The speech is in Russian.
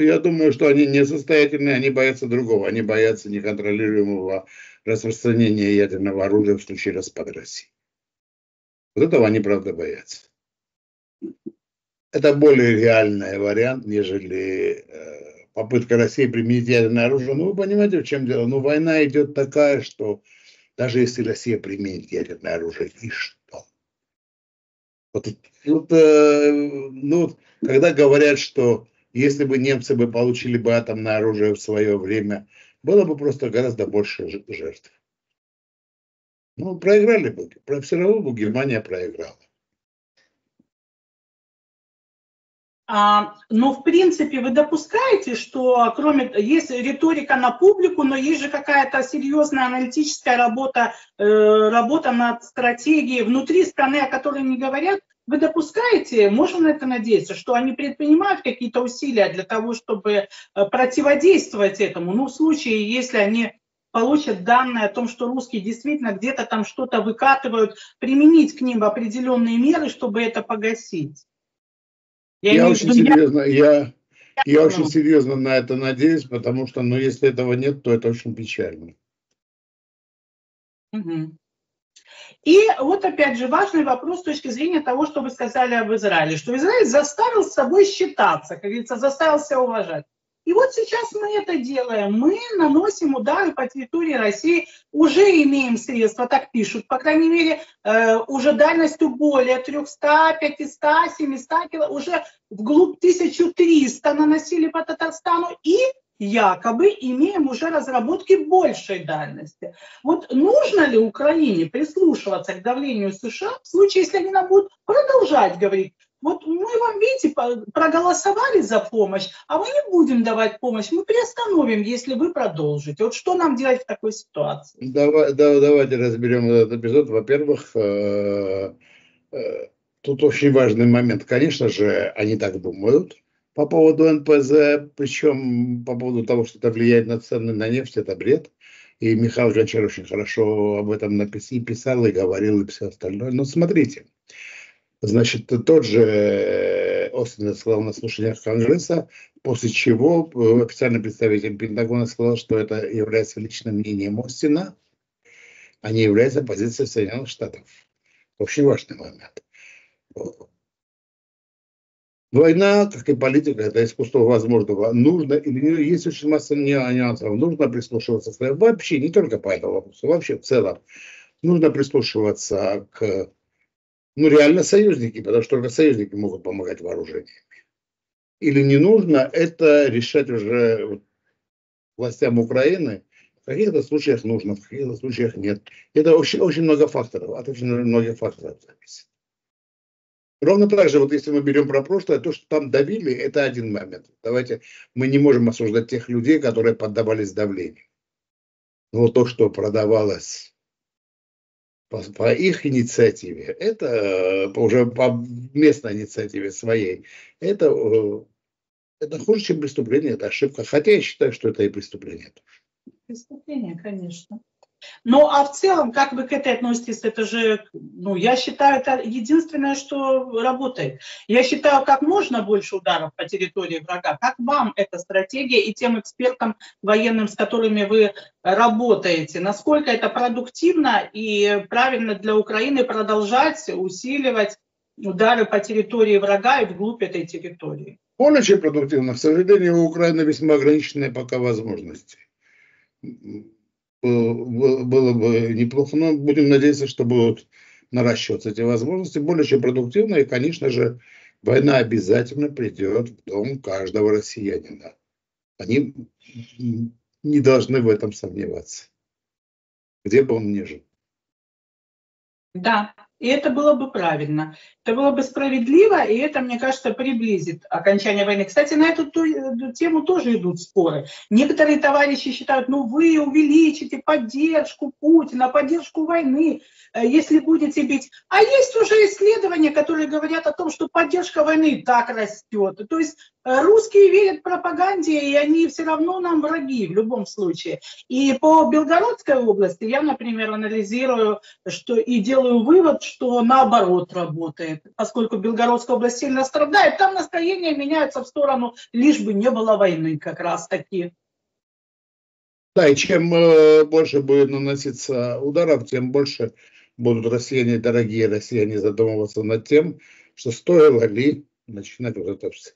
Я думаю, что они несостоятельны, они боятся другого. Они боятся неконтролируемого распространения ядерного оружия в случае распада России. Вот этого они, правда, боятся. Это более реальный вариант, нежели э, попытка России применить ядерное оружие. Ну, вы понимаете, в чем дело? Ну, война идет такая, что даже если Россия применит ядерное оружие, и что? Вот, вот, э, ну, когда говорят, что если бы немцы бы получили бы атомное оружие в свое время, было бы просто гораздо больше жертв. Ну, проиграли бы. Все равно бы Германия проиграла. А, но в принципе вы допускаете, что кроме есть риторика на публику, но есть же какая-то серьезная аналитическая работа, э, работа над стратегией внутри страны, о которой не говорят. Вы допускаете, можно на это надеяться, что они предпринимают какие-то усилия для того, чтобы э, противодействовать этому? Ну, в случае, если они получат данные о том, что русские действительно где-то там что-то выкатывают, применить к ним определенные меры, чтобы это погасить. Я, я очень серьезно, я, я очень серьезно на это надеюсь, потому что, ну, если этого нет, то это очень печально. Угу. И вот опять же важный вопрос с точки зрения того, что вы сказали об Израиле, что Израиль заставил с собой считаться, как говорится, заставил себя уважать. И вот сейчас мы это делаем. Мы наносим удары по территории России, уже имеем средства, так пишут, по крайней мере, э, уже дальностью более 300, 500, 700 кило, уже вглубь 1300 наносили по Татарстану и якобы имеем уже разработки большей дальности. Вот нужно ли Украине прислушиваться к давлению США в случае, если они будут продолжать говорить, вот мы вам, видите, проголосовали за помощь, а мы не будем давать помощь, мы приостановим, если вы продолжите. Вот что нам делать в такой ситуации? Давай, да, давайте разберем этот эпизод. Во-первых, э, э, тут очень важный момент. Конечно же, они так думают по поводу НПЗ, причем по поводу того, что это влияет на цены на нефть, это бред. И Михаил Гончар очень хорошо об этом написал, и писал, и говорил, и все остальное. Но смотрите, Значит, тот же э, Остин сказал на слушаниях Конгресса, после чего э, официальный представитель Пентагона сказал, что это является личным мнением Остина, а не является позицией Соединенных Штатов. Очень важный момент. Война, как и политика, это искусство возможного. Нужно есть очень масса нюансов. Нужно прислушиваться вообще, не только по этому вопросу, вообще в целом. Нужно прислушиваться к ну, реально союзники, потому что только союзники могут помогать вооружениями. Или не нужно, это решать уже властям Украины. В каких-то случаях нужно, в каких-то случаях нет. Это очень, очень много факторов, от очень многих факторов зависит. Ровно так же, вот если мы берем про прошлое, то, что там давили, это один момент. Давайте, мы не можем осуждать тех людей, которые поддавались давлению. Но то, что продавалось по, по их инициативе, это э, уже по местной инициативе своей, это, э, это хуже, чем преступление, это ошибка. Хотя я считаю, что это и преступление тоже. Преступление, конечно. Ну, а в целом, как вы к этой относитесь? Это же, ну, я считаю, это единственное, что работает. Я считаю, как можно больше ударов по территории врага. Как вам эта стратегия и тем экспертам военным, с которыми вы работаете? Насколько это продуктивно и правильно для Украины продолжать усиливать удары по территории врага и вглубь этой территории? Более чем продуктивно. К сожалению, у Украины весьма ограниченные пока возможности было бы неплохо, но будем надеяться, что будут наращиваться эти возможности более чем продуктивно, и, конечно же, война обязательно придет в дом каждого россиянина. Они не должны в этом сомневаться, где бы он ни жил. Да, и это было бы правильно. Это было бы справедливо, и это, мне кажется, приблизит окончание войны. Кстати, на эту тему тоже идут споры. Некоторые товарищи считают, ну вы увеличите поддержку Путина, поддержку войны, э, если будете бить. А есть уже исследования, которые говорят о том, что поддержка войны так растет. То есть э, русские верят пропаганде, и они все равно нам враги в любом случае. И по Белгородской области я, например, анализирую что, и делаю вывод, что наоборот работает поскольку Белгородская область сильно страдает, там настроения меняются в сторону, лишь бы не было войны как раз таки. Да, и чем э, больше будет наноситься ударов, тем больше будут россияне, дорогие россияне, задумываться над тем, что стоило ли начинать вот это все.